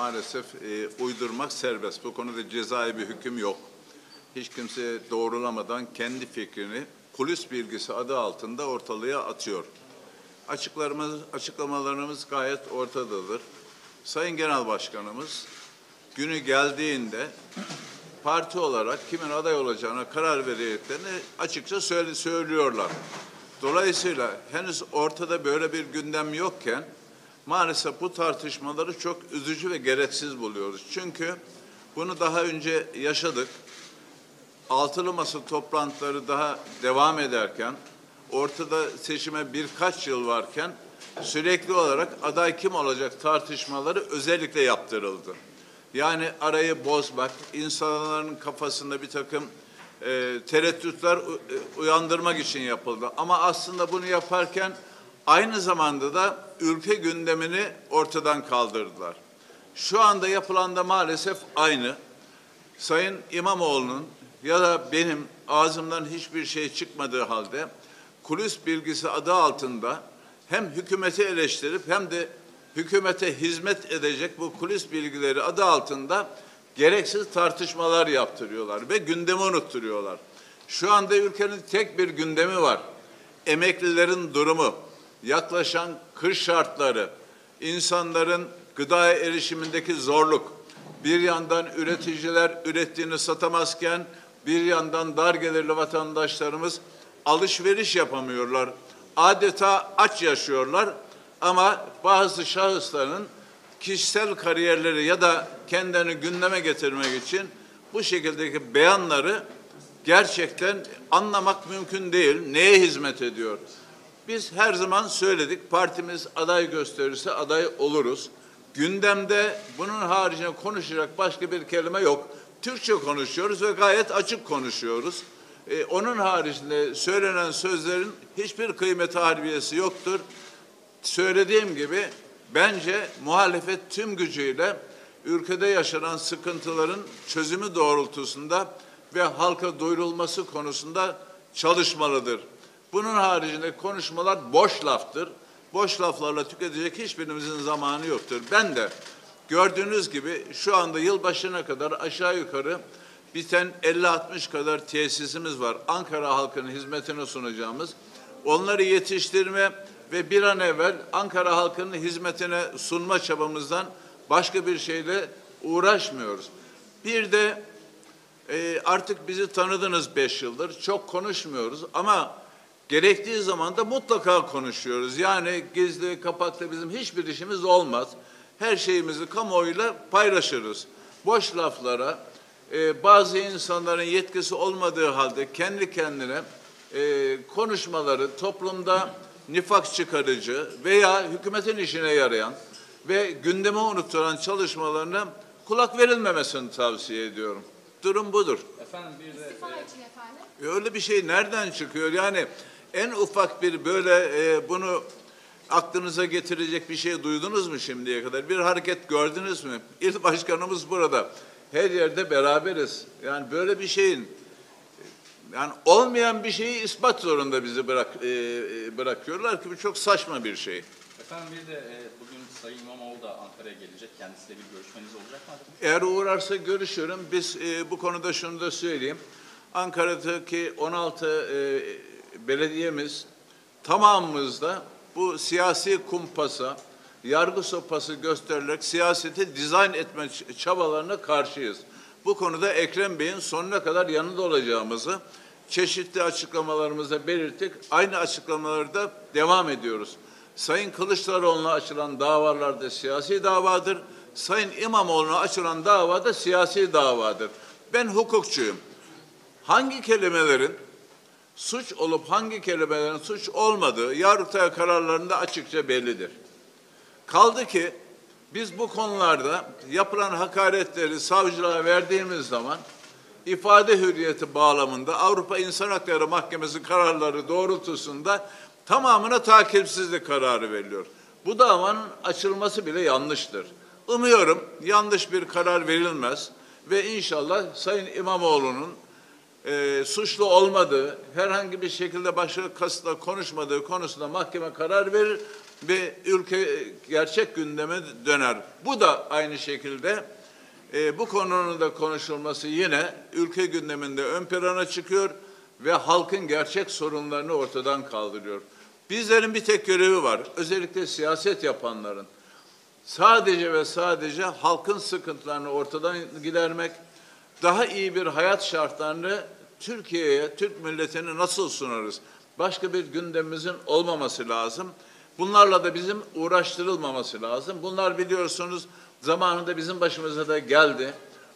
maalesef e, uydurmak serbest. Bu konuda cezai bir hüküm yok. Hiç kimse doğrulamadan kendi fikrini kulis bilgisi adı altında ortalığa atıyor. Açıklarımız, açıklamalarımız gayet ortadadır. Sayın Genel Başkanımız günü geldiğinde parti olarak kimin aday olacağına karar vereceklerini açıkça söyle, söylüyorlar. Dolayısıyla henüz ortada böyle bir gündem yokken maalesef bu tartışmaları çok üzücü ve gereksiz buluyoruz. Çünkü bunu daha önce yaşadık. Altılı masa toplantıları daha devam ederken, ortada seçime birkaç yıl varken sürekli olarak aday kim olacak tartışmaları özellikle yaptırıldı. Yani arayı bozmak, insanların kafasında bir takım e, tereddütler e, uyandırmak için yapıldı. Ama aslında bunu yaparken aynı zamanda da ülke gündemini ortadan kaldırdılar. Şu anda yapılan da maalesef aynı. Sayın İmamoğlu'nun ya da benim ağzımdan hiçbir şey çıkmadığı halde kulis bilgisi adı altında hem hükümeti eleştirip hem de hükümete hizmet edecek bu kulis bilgileri adı altında gereksiz tartışmalar yaptırıyorlar ve gündemi unutturuyorlar. Şu anda ülkenin tek bir gündemi var. Emeklilerin durumu, yaklaşan kış şartları, insanların gıdaya erişimindeki zorluk, bir yandan üreticiler ürettiğini satamazken bir yandan dar gelirli vatandaşlarımız alışveriş yapamıyorlar. Adeta aç yaşıyorlar ama bazı şahısların kişisel kariyerleri ya da kendini gündeme getirmek için bu şekildeki beyanları gerçekten anlamak mümkün değil. Neye hizmet ediyor? Biz her zaman söyledik partimiz aday gösterirse aday oluruz. Gündemde bunun haricinde konuşacak başka bir kelime yok. Türkçe konuşuyoruz ve gayet açık konuşuyoruz. Ee, onun haricinde söylenen sözlerin hiçbir kıymeti harbiyesi yoktur. Söylediğim gibi bence muhalefet tüm gücüyle ülkede yaşanan sıkıntıların çözümü doğrultusunda ve halka duyurulması konusunda çalışmalıdır. Bunun haricinde konuşmalar boş laftır. Boş laflarla tüketecek hiçbirimizin zamanı yoktur. Ben de gördüğünüz gibi şu anda yılbaşına kadar aşağı yukarı biten 50-60 kadar tesisimiz var. Ankara halkının hizmetine sunacağımız. Onları yetiştirme ve bir an evvel Ankara halkının hizmetine sunma çabamızdan başka bir şeyle uğraşmıyoruz. Bir de e, artık bizi tanıdınız beş yıldır. Çok konuşmuyoruz ama gerektiği zaman da mutlaka konuşuyoruz. Yani gizli, kapaklı bizim hiçbir işimiz olmaz. Her şeyimizi kamuoyuyla paylaşırız. Boş laflara, e, bazı insanların yetkisi olmadığı halde kendi kendine e, konuşmaları toplumda nifak çıkarıcı veya hükümetin işine yarayan ve gündeme unutturan çalışmalarına kulak verilmemesini tavsiye ediyorum. Durum budur. Efendim bir de İstifa için efendim. E, Öyle bir şey nereden çıkıyor? Yani en ufak bir böyle e, bunu aklınıza getirecek bir şey duydunuz mu şimdiye kadar? Bir hareket gördünüz mü? İl başkanımız burada. Her yerde beraberiz. Yani böyle bir şeyin yani olmayan bir şeyi ispat zorunda bizi bırak e, e, bırakıyorlar ki bu çok saçma bir şey. efendim bir de e, bugün Sayın İmamoğlu da Ankara'ya gelecek. Kendisiyle bir görüşmeniz olacak mı? Eğer uğrarsa görüşürüm. Biz e, bu konuda şunu da söyleyeyim. Ankara'daki 16 e, belediyemiz tamamımızda bu siyasi kumpasa, yargı sopası gösterilerek siyaseti dizayn etme çabalarına karşıyız. Bu konuda Ekrem Bey'in sonuna kadar yanında olacağımızı çeşitli açıklamalarımızda belirttik. Aynı açıklamaları da devam ediyoruz. Sayın Kılıçdaroğlu'na açılan davalar da siyasi davadır. Sayın İmamoğlu'na açılan dava da siyasi davadır. Ben hukukçuyum. Hangi kelimelerin suç olup hangi kelimelerin suç olmadığı Yargıtay kararlarında açıkça bellidir. Kaldı ki biz bu konularda yapılan hakaretleri savcılığa verdiğimiz zaman ifade hürriyeti bağlamında Avrupa İnsan Hakları Mahkemesi kararları doğrultusunda tamamına takipsizlik kararı veriliyor. Bu davanın açılması bile yanlıştır. Umuyorum yanlış bir karar verilmez ve inşallah Sayın İmamoğlu'nun e, suçlu olmadığı, herhangi bir şekilde başka kasıtla konuşmadığı konusunda mahkeme karar verir. ve ülke gerçek gündeme döner. Bu da aynı şekilde e, bu konunun da konuşulması yine ülke gündeminde ön plana çıkıyor ve halkın gerçek sorunlarını ortadan kaldırıyor. Bizlerin bir tek görevi var. Özellikle siyaset yapanların. Sadece ve sadece halkın sıkıntılarını ortadan gidermek, daha iyi bir hayat şartlarını Türkiye'ye, Türk milletine nasıl sunarız? Başka bir gündemimizin olmaması lazım. Bunlarla da bizim uğraştırılmaması lazım. Bunlar biliyorsunuz zamanında bizim başımıza da geldi.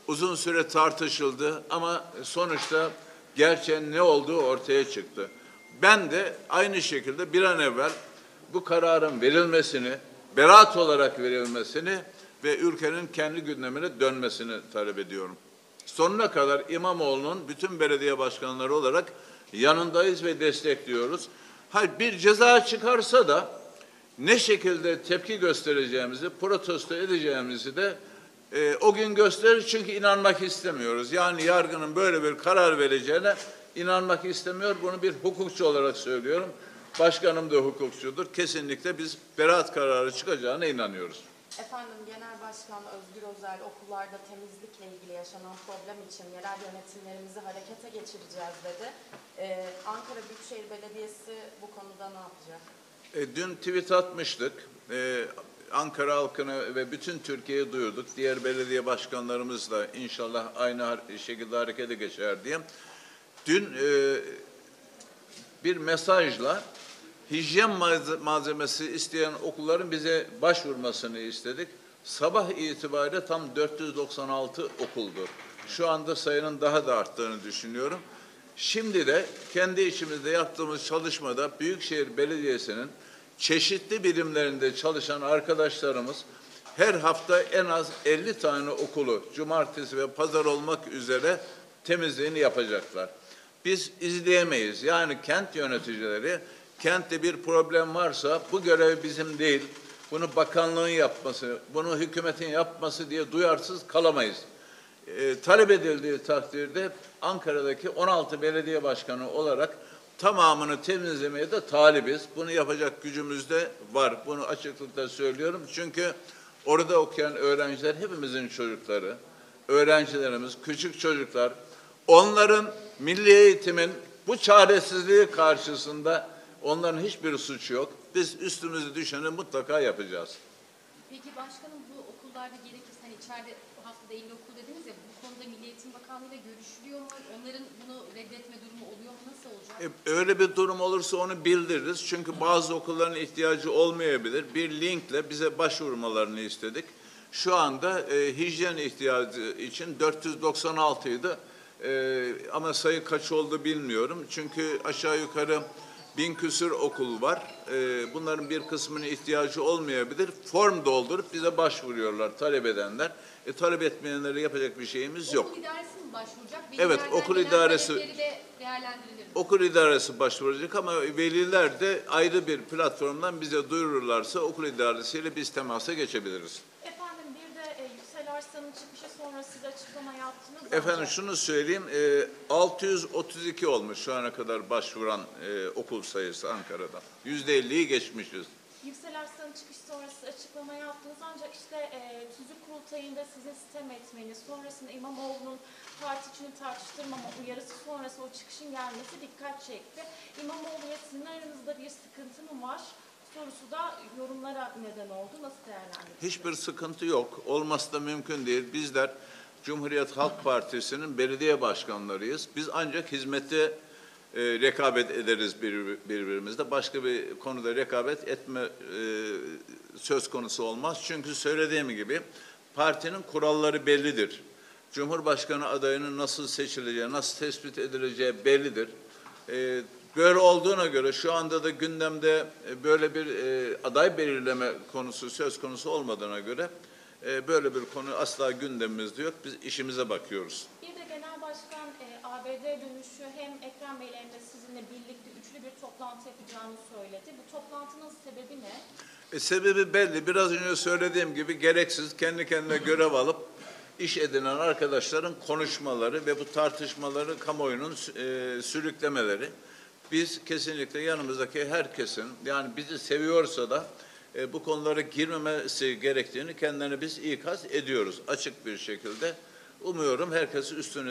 Uzun süre tartışıldı ama sonuçta gerçeğin ne olduğu ortaya çıktı. Ben de aynı şekilde bir an evvel bu kararın verilmesini, beraat olarak verilmesini ve ülkenin kendi gündemine dönmesini talep ediyorum. Sonuna kadar İmamoğlu'nun bütün belediye başkanları olarak yanındayız ve destekliyoruz. Hayır bir ceza çıkarsa da ne şekilde tepki göstereceğimizi, protesto edeceğimizi de e, o gün gösterir çünkü inanmak istemiyoruz. Yani yargının böyle bir karar vereceğine inanmak istemiyor. Bunu bir hukukçu olarak söylüyorum. Başkanım da hukukçudur. Kesinlikle biz beraat kararı çıkacağına inanıyoruz. Efendim Genel Başkan Özgür Özel okullarda temizlikle ilgili yaşanan problem için yerel yönetimlerimizi harekete geçireceğiz dedi. Ee, Ankara Büyükşehir Belediyesi bu konuda ne yapacak? E, dün tweet atmıştık. E, Ankara halkını ve bütün Türkiye'yi duyurduk. Diğer belediye başkanlarımız da inşallah aynı şekilde harekete geçer diye. Dün e, bir mesajla hijyen malze- malzemesi isteyen okulların bize başvurmasını istedik. Sabah itibariyle tam 496 okuldur. Şu anda sayının daha da arttığını düşünüyorum. Şimdi de kendi içimizde yaptığımız çalışmada Büyükşehir Belediyesi'nin çeşitli birimlerinde çalışan arkadaşlarımız her hafta en az 50 tane okulu cumartesi ve pazar olmak üzere temizliğini yapacaklar. Biz izleyemeyiz. Yani kent yöneticileri kentte bir problem varsa bu görev bizim değil. Bunu bakanlığın yapması, bunu hükümetin yapması diye duyarsız kalamayız. E, talep edildiği takdirde Ankara'daki 16 belediye başkanı olarak tamamını temizlemeye de talibiz. Bunu yapacak gücümüz de var. Bunu açıklıkla söylüyorum. Çünkü orada okuyan öğrenciler hepimizin çocukları, öğrencilerimiz, küçük çocuklar. Onların milli eğitimin bu çaresizliği karşısında onların hiçbir suçu yok. Biz üstümüzü düşeni mutlaka yapacağız. Peki başkanım bu okullarda gerekirse hani içeride bu haftada 50 okul dediniz ya bu konuda Milli Eğitim Bakanlığı ile görüşülüyor mu? Onların bunu reddetme durumu oluyor mu? Nasıl olacak? E, Öyle bir durum olursa onu bildiririz. Çünkü bazı okulların ihtiyacı olmayabilir. Bir linkle bize başvurmalarını istedik. Şu anda e, hijyen ihtiyacı için 496 idi. E, ama sayı kaç oldu bilmiyorum. Çünkü aşağı yukarı bin küsür okul var. E, bunların bir kısmının ihtiyacı olmayabilir. Form doldurup bize başvuruyorlar talep edenler. E, talep etmeyenlere yapacak bir şeyimiz yok. Okul idaresi mi başvuracak? Evet, okul idaresi-? Okul idaresi başvuracak ama veliler de ayrı bir platformdan bize duyururlarsa okul idaresiyle biz temasa geçebiliriz. Yüksel Arslan'ın çıkışı sonra siz açıklama yaptınız. Efendim ancak- şunu söyleyeyim, e, 632 olmuş şu ana kadar başvuran e, okul sayısı Ankara'da. %50'yi geçmişiz. Yüksel Arslan'ın çıkış sonrası açıklama yaptınız ancak işte e, tüzük kurultayında sizin sitem etmeniz, sonrasında İmamoğlu'nun parti içini tartıştırmama uyarısı sonrası o çıkışın gelmesi dikkat çekti. İmamoğlu ve sizin aranızda bir sıkıntı mı var? Sorusu da yorumlara neden oldu. Nasıl değerlendiriyorsunuz? Hiçbir sıkıntı yok. Olması da mümkün değil. Bizler Cumhuriyet Halk Partisi'nin belediye başkanlarıyız. Biz ancak hizmette e, rekabet ederiz bir, birbirimizle. Başka bir konuda rekabet etme e, söz konusu olmaz. Çünkü söylediğim gibi partinin kuralları bellidir. Cumhurbaşkanı adayının nasıl seçileceği, nasıl tespit edileceği bellidir. E, böyle olduğuna göre şu anda da gündemde e, böyle bir e, aday belirleme konusu söz konusu olmadığına göre e, böyle bir konu asla gündemimizde yok. Biz işimize bakıyoruz. Bir de Genel Başkan e, ABD dönüşü hem Ekrem Bey'le hem de sizinle birlikte üçlü bir toplantı yapacağını söyledi. Bu toplantının sebebi ne? E, sebebi belli. Biraz önce söylediğim gibi gereksiz kendi kendine görev alıp iş edinen arkadaşların konuşmaları ve bu tartışmaları kamuoyunun e, sürüklemeleri. Biz kesinlikle yanımızdaki herkesin yani bizi seviyorsa da e, bu konulara girmemesi gerektiğini kendilerine biz ikaz ediyoruz açık bir şekilde. Umuyorum herkes üstüne